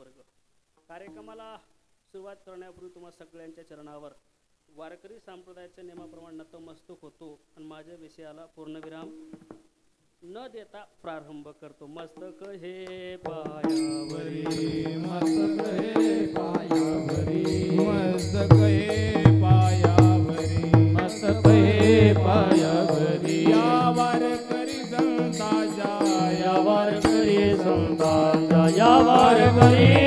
वर्ग. कार्यक्रमाला सुरुवात करण्यापूर्वी तुम्हा सगळ्यांच्या चरणावर वारकरी संप्रदायाच्या नियमाप्रमाणे नतमस्तक होतो आणि माझ्या विषयाला पूर्णविराम न देता प्रारंभ करतो. मस्तक हे पायावरी. मस्तक हे पायावरी. मस्तक हे पायावरी. मस्तक हे पायावरी वारकरी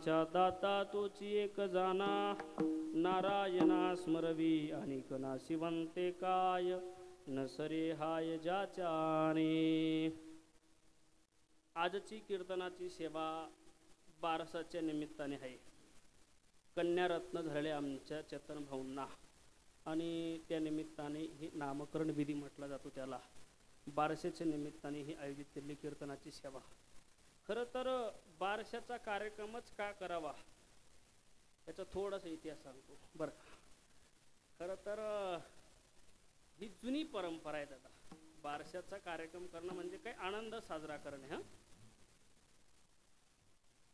आमच्या दाता तोची एक जाना. नारायणा स्मरवी आणि कना शिवंते काय? नसरे हाय जाचाने. आजची कीर्तनाची सेवा बारसाच्या निमित्ताने आहे. कन्यारत्न झालेले आमच्या चेतन भाऊंना आणि त्या निमित्ताने ही नामकरण विधी म्हटला जातो त्याला. बारशाच्या निमित्ताने ही आयोजित केलेली कीर्तनाची सेवा. खरं तर बारशाचा कार्यक्रमच का करावा? याचा थोडासा इतिहास सांगतो. बरं का? खरं तर ही जुनी परंपरा आहे दादा. बारशाचा कार्यक्रम करणं म्हणजे काही आनंद साजरा करणे हा?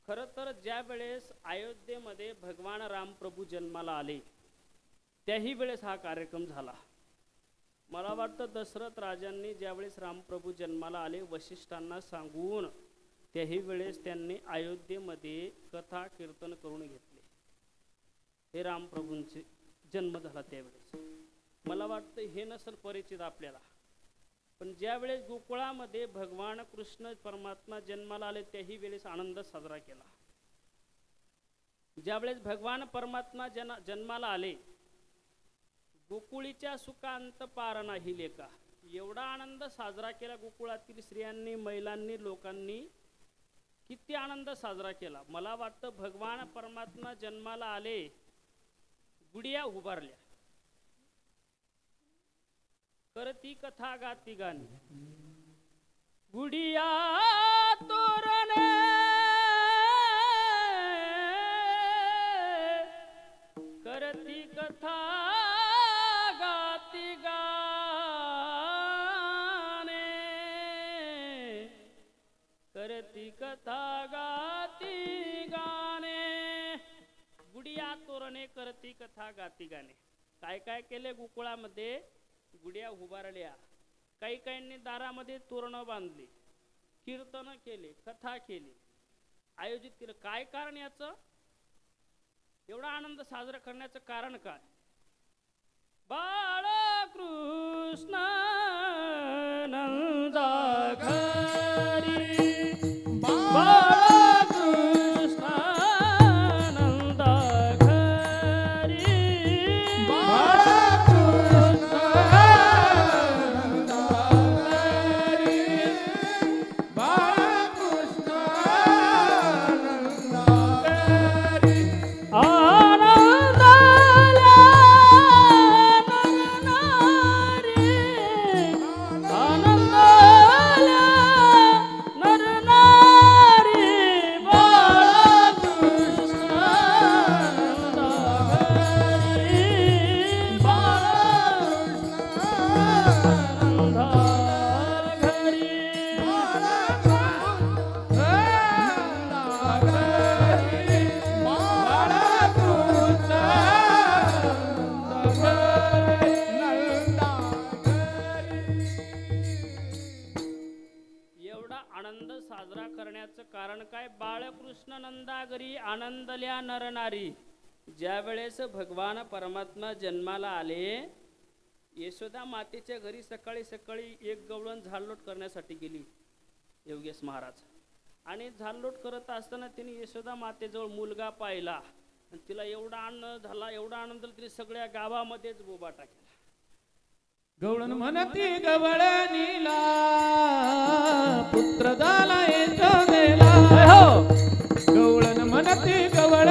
खरं तर ज्या वेळेस अयोध्येमध्ये भगवान रामप्रभू जन्माला आले त्याही वेळेस हा कार्यक्रम झाला. मला वाटतं दशरथ राजांनी ज्यावेळेस रामप्रभू जन्माला आले वशिष्ठांना सांगून त्याही वेळेस त्यांनी अयोध्येमध्ये कथा कीर्तन करून घेतले. हे रामप्रभूंचे जन्म झाला त्यावेळेस. मला वाटतं हे नसल परिचित आपल्याला. पण ज्यावेळेस गोकुळामध्ये भगवान कृष्ण परमात्मा जन्माला आले त्याही वेळेस आनंद साजरा केला. ज्यावेळेस भगवान परमात्मा जन जन्माला आले गोकुळीच्या सुखांत पार नाही लेखा एवढा आनंद साजरा केला गोकुळातील स्त्रियांनी महिलांनी लोकांनी किती आनंद साजरा केला. मला वाटतं भगवान परमात्मा जन्माला आले गुडिया उभारल्या. कर ती कथा गाती गाणी. गुडिया तोरणे. करती कथा कथा गाती गाणे. गुडिया तोरणे करती कथा गाती गाणे. काय काय केले गोकुळामध्ये? गुड्या उभारल्या. काही काहींनी दारामध्ये तोरणं बांधली. कीर्तन केले कथा केली. आयोजित केलं. काय कारण याचं? एवढा आनंद साजरा करण्याचं कारण काय? बाळकृष्ण साजरा करण्याचं कारण काय? बाळकृष्ण नंदागरी आनंदल्या नरनारी. ज्या वेळेस भगवान परमात्मा जन्माला आले यशोदा मातेच्या घरी सकाळी सकाळी एक गवळण झाडलोट करण्यासाठी गेली योगेश महाराज. आणि झाडलोट करत असताना तिने यशोदा मातेजवळ मुलगा पाहिला. आणि तिला एवढा आनंद झाला एवढा आनंद तिने सगळ्या गावामध्येच बोबाटा केला गवळण म्हणती गवळ नीला पुत्र झाला यशोदेला गवळण म्हणती गवळ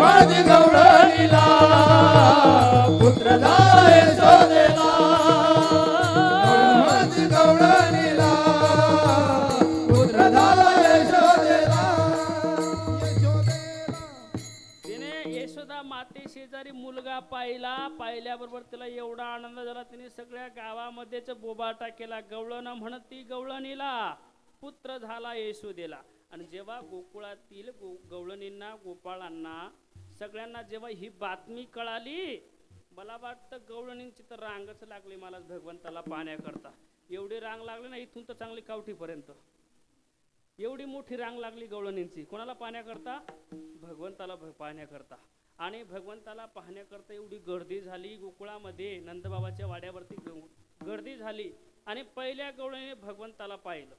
माझी गौडनीला पुत्र झाला यशोदेला माझी गौडनीला पुत्र झाला यशोदेला तिने यशोदा माते शेजारी मुलगा पाहिला. पाहिल्याबरोबर तिला एवढा आनंद झाला. तिने सगळ्या गावामध्येच बोबाटा केला. गवळण म्हणत ती गवळणीला. पुत्र झाला यशोदेला आणि जेव्हा गोकुळातील गो गवळणींना गोपाळांना सगळ्यांना जेव्हा ही बातमी कळाली मला वाटतं गवळणींची तर रांगच लागली मला भगवंताला पाहण्याकरता. एवढी रांग लागली ना इथून तर चांगली कावठीपर्यंत. एवढी मोठी रांग लागली गवळणींची. कोणाला पाहण्याकरता? भगवंताला भ- पाहण्याकरता. आणि भगवंताला पाहण्याकरता एवढी गर्दी झाली गोकुळामध्ये नंदबाबाच्या वाड्यावरती गर्दी झाली. आणि पहिल्या गवळणीने भगवंताला पाहिलं.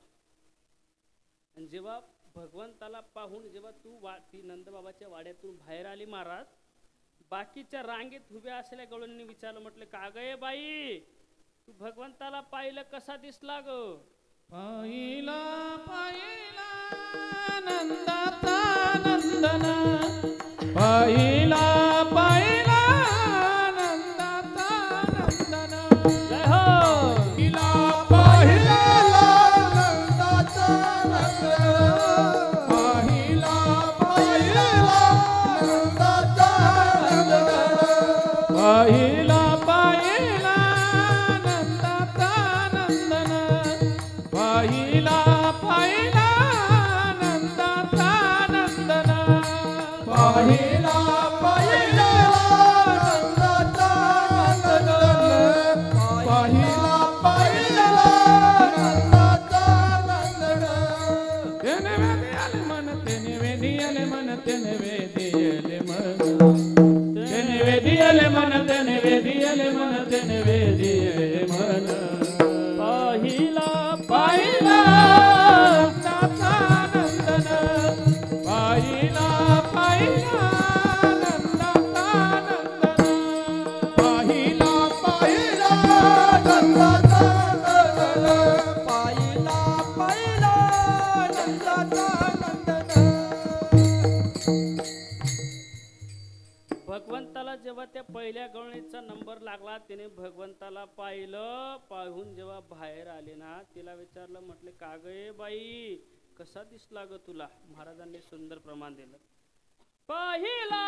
आणि जेव्हा भगवंताला पाहून जेव्हा तू वा ती नंदबाबाच्या वाड्यातून बाहेर आली महाराज बाकीच्या रांगेत उभ्या असलेल्या गवळणीने विचारलं म्हटलं का गं बाई? तू भगवंताला पाहिलं कसा दिसला ग? पाहिला पाहिला नंदाचा नंदन. पाहिला पाहिला नंदाचा नंदन. जय हो! पाहिला नंदाचा भगवंताला जेव्हा त्या पहिल्या गवळणीचा नंबर लागला तिने भगवंताला पाहिलं. पाहून जेव्हा बाहेर आले ना तिला विचारलं म्हटले का गे बाई? कसा दिसला ग तुला? महाराजांनी सुंदर प्रमाण दिलं. पाहिला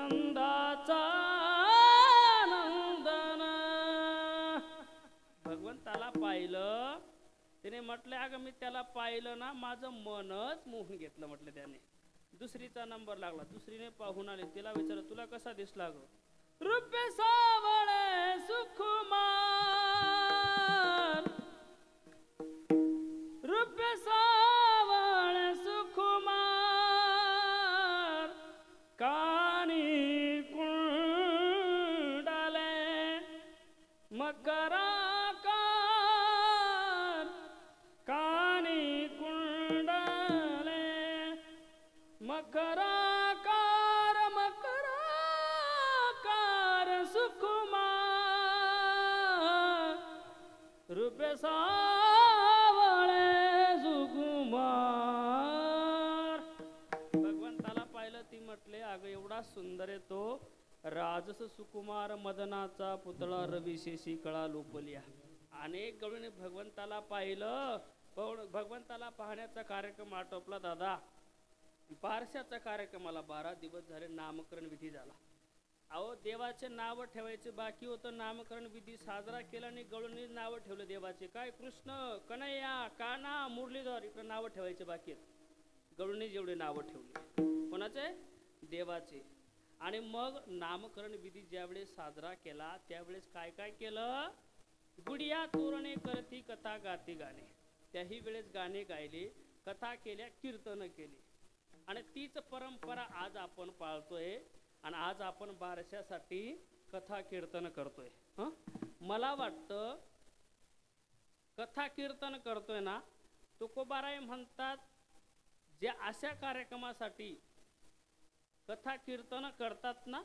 नंदाचा नंदन भगवंताला पाहिलं त्याने म्हटलं अगं मी त्याला पाहिलं ना माझं मनच मोहून घेतलं म्हटलं त्याने. दुसरीचा नंबर लागला. दुसरीने पाहून आले. तिला विचारलं तुला कसा दिसला ग? रुपे सावळे सुकुमार सुंदर आहे तो. राजस सुकुमार मदनाचा पुतळा रविशेषी कळा लोपलिया अनेक गवळीने भगवंताला पाहिलं पण भगवंताला पाहण्याचा कार्यक्रम आटोपला दादा. पारशाचा कार्यक्रमाला बारा दिवस झाले नामकरण विधी झाला. अहो देवाचे नाव ठेवायचे बाकी होतं नामकरण विधी साजरा केला आणि गवळणी नावं ठेवलं देवाचे. काय कृष्ण कन्हैया काना मुरलीधर इकडे नावं ठेवायचे बाकी आहेत. गरुडने जेवढे नावं ठेवली. कोणाचे? देवाचे. आणि मग नामकरण विधी ज्यावेळेस साजरा केला त्यावेळेस काय काय केलं? गुडिया तोरणे करती कथा गाती गाणे. त्याही वेळेस गाणे गायले कथा केल्या कीर्तन केली. आणि तीच परंपरा आज आपण पाळतोय आणि आज आपण बारशासाठी कथा कीर्तन करतोय. हं? मला वाटतं कथा कीर्तन करतोय ना तुकोबाराय म्हणतात जे अशा कार्यक्रमासाठी कथा कीर्तन करतात ना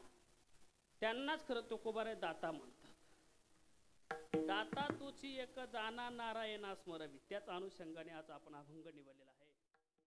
त्यांनाच खरं तुकोबारे दाता म्हणतात. दाता तुची एक जाना नारायणा स्मरवी त्याच अनुषंगाने आज आपण अभंग निवडलेला. आहे